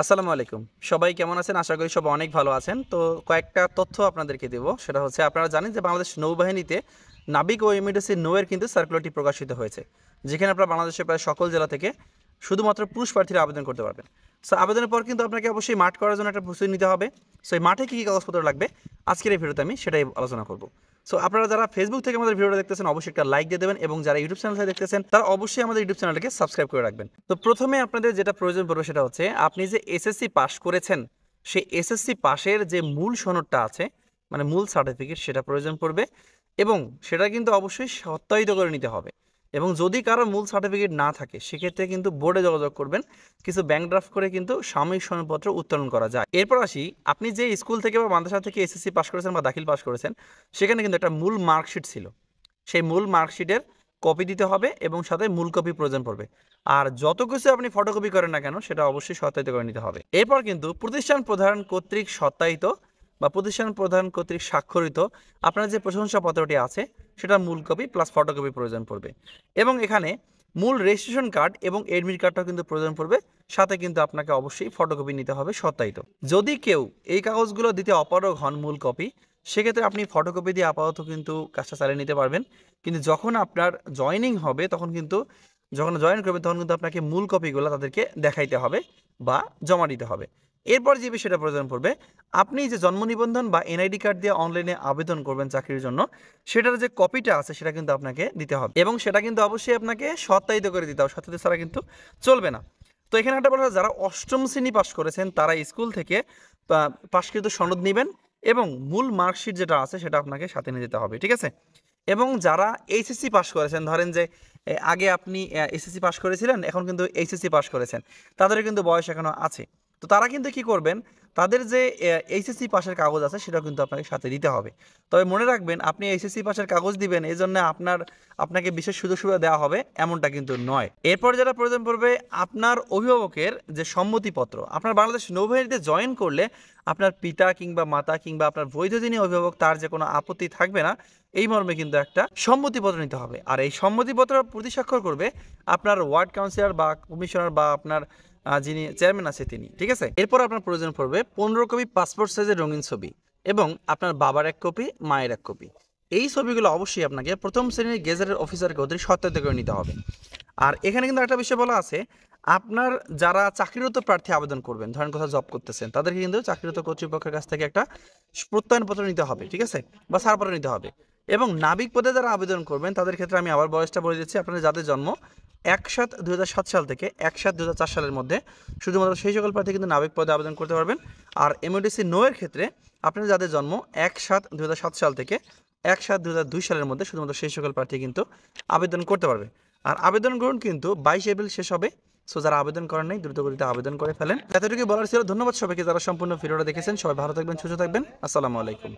আসসালামু আলাইকুম। সবাই কেমন আছেন? আশা করি সবাই অনেক ভালো আছেন। তো কয়েকটা তথ্য আপনাদেরকে দেব। সেটা হচ্ছে, আপনারা জানেন যে বাংলাদেশ নৌবাহিনীতে নাবিক ও এমিডেসি নৌয়ের কিন্তু সার্কুলারটি প্রকাশিত হয়েছে, যেখানে আপনারা বাংলাদেশের প্রায় সকল জেলা থেকে শুধুমাত্র পুরুষ প্রার্থীরা আবেদন করতে পারবেন। সো আবেদনের পর কিন্তু আপনাকে অবশ্যই মাঠ করার জন্য একটা প্রস্তুতি নিতে হবে। সো এই মাঠে কী কী কাগজপত্র লাগবে? আজকের এই ভিডিওতে আমি সেটাই আলোচনা করব। সো আপনারা যারা ফেসবুক থেকে আমাদের ভিডিওটা দেখতেছেন, অবশ্যই একটা লাইক দিয়ে দেবেন এবং যারা ইউটিউব চ্যানেল থেকে দেখতেছেন, তারা অবশ্যই আমাদের ইউটিউব চ্যানেলটাকে সাবস্ক্রাইব করে রাখবেন। তো প্রথমে আপনাদের যেটা প্রয়োজন পড়বে সেটা হচ্ছে, আপনি যে এসএসসি পাস করেছেন, সেই এসএসসি পাশের যে মূল সনদটা আছে মানে মূল সার্টিফিকেট সেটা প্রয়োজন পড়বে এবং সেটা কিন্তু অবশ্যই সত্যায়িত করে নিতে হবে। এবং যদি কারও মূল সার্টিফিকেট না থাকে, সেক্ষেত্রে কিন্তু বোর্ডে যোগাযোগ করবেন। কিছু ব্যাংক ড্রাফট করে কিন্তু সাময়িক সনদপত্র উত্তোলন করা যায়। এরপর আসি, আপনি যে স্কুল থেকে বা মাদ্রাসা থেকে এসএসসি পাস করেছেন বা দাখিল পাস করেছেন, সেখানে কিন্তু একটা মূল মার্কশিট ছিল। সেই মূল মার্কশিটের কপি দিতে হবে এবং সাথে মূল কপি প্রয়োজন পড়বে। আর যত কিছু আপনি ফটোকপি করেন না কেন, সেটা অবশ্যই সত্যায়িত করে নিতে হবে। এরপর কিন্তু প্রতিষ্ঠান প্রধান কর্তৃক সত্যায়িত বা প্রতিষ্ঠান প্রধান কর্তৃক স্বাক্ষরিত আপনার যে প্রশংসাপত্রটি আছে সেটা মূল কপি প্লাস ফটোকপি প্রয়োজন পড়বে। এবং এখানে মূল রেজিস্ট্রেশন কার্ড এবং এডমিট কার্ডটাও কিন্তু প্রয়োজন পড়বে। সাথে কিন্তু আপনাকে অবশ্যই ফটোকপি নিতে হবে সত্যায়িত। যদি কেউ এই কাগজগুলো দিতে অপারগ হন মূল কপি সেক্ষেত্রে আপনি ফটোকপি দিয়ে আপাতত কিন্তু কাজটা চালিয়ে নিতে পারবেন। কিন্তু যখন আপনার জয়নিং হবে, তখন কিন্তু যখন জয়েন করবেন তখন কিন্তু আপনাকে মূল কপিগুলো তাদেরকে দেখাইতে হবে বা জমা দিতে হবে। এরপর যে বিষয়টা প্রয়োজন পড়বে, আপনি যে জন্ম নিবন্ধন বা এনআইডি কার্ড দিয়ে অনলাইনে আবেদন করবেন চাকরির জন্য, সেটার যে কপিটা আছে সেটা কিন্তু আপনাকে দিতে হবে। এবং সেটা কিন্তু অবশ্যই আপনাকে সত্যায়িত করে দিতে হবে, সত্যায়িত ছাড়া কিন্তু চলবে না। তো এখানে একটা বলা যারা অষ্টম শ্রেণি পাশ করেছেন, তারা স্কুল থেকে পাশকৃত সনদ নেবেন এবং মূল মার্কশিট যেটা আছে সেটা আপনাকে সাথে নিয়ে যেতে হবে, ঠিক আছে? এবং যারা এইচএসসি পাস করেছেন, ধরেন যে আগে আপনি এসএসসি পাস করেছিলেন, এখন কিন্তু এইচএসসি পাস করেছেন, তাদের কিন্তু বয়স এখনও আছে। তো তারা কিন্তু কি করবেন? তাদের যে এইচএসসি পাশের কাগজ আছে সেটাও কিন্তু আপনাকে সাথে দিতে হবে। তবে মনে রাখবেন, আপনি এইচএসসি পাশের কাগজ দিবেন এই জন্য আপনার, আপনাকে বিশেষ সুযোগ সুবিধা দেওয়া হবে, এমনটা কিন্তু নয়। এরপর যেটা প্রয়োজন পড়বে, আপনার অভিভাবকের যে সম্মতিপত্র, আপনার বাংলাদেশ নৌবাহিনীতে জয়েন করলে আপনার পিতা কিংবা মাতা কিংবা আপনার বৈধ যিনি অভিভাবক, তার যে কোনো আপত্তি থাকবে না, এই মর্মে কিন্তু একটা সম্মতিপত্র নিতে হবে। আর এই সম্মতিপত্র প্রতি স্বাক্ষর করবে আপনার ওয়ার্ড কাউন্সিলর বা কমিশনার বা আপনার যিনি চেয়ারম্যান আছে তিনি, ঠিক আছে? এরপর আপনার প্রয়োজন পড়বে পনেরো কপি পাসপোর্ট সাইজের রঙিন ছবি এবং আপনার বাবার এক কপি, মায়ের এক কপি। এই ছবিগুলো অবশ্যই আপনাকে প্রথম শ্রেণির গেজেটের অফিসারকে ওদের সত্যায়িত করে নিতে হবে। আর এখানে কিন্তু একটা বিষয় বলা আছে, আপনার যারা চাকরিরত প্রার্থী আবেদন করবেন, ধরেন কোথাও জব করতেছেন, তাদেরকে কিন্তু চাকরিরত কর্তৃপক্ষের কাছ থেকে একটা প্রত্যয়নপত্র নিতে হবে, ঠিক আছে? বা ছাড়পত্র নিতে হবে। এবং নাবিক পদে যারা আবেদন করবেন, তাদের ক্ষেত্রে আমি আবার বয়সটা বলে দিচ্ছি, আপনাদের যাদের জন্ম এক সাত দু সাল থেকে এক সাত দু সালের মধ্যে শুধুমাত্র সেই সকল প্রার্থী কিন্তু নাবিক পদে আবেদন করতে পারবেন। আর এমওডিসি নো এর ক্ষেত্রে আপনাদের যাদের জন্ম এক সাত দু সাল থেকে এক সাত দু সালের মধ্যে শুধুমাত্র সেই সকল প্রার্থী কিন্তু আবেদন করতে পারবে। আর আবেদন গ্রহণ কিন্তু বাইশ এপ্রিল শেষ হবে। সো যারা আবেদন করেন নাই, দ্রুত গতিতে আবেদন করে ফেলেন। এতটুকু বলার ছিল। ধন্যবাদ সবাইকে যারা সম্পূর্ণ ভিডিওটা দেখেছেন। সবাই ভালো থাকবেন, সুস্থ থাকবেন। আসসালামু আলাইকুম।